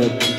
Club.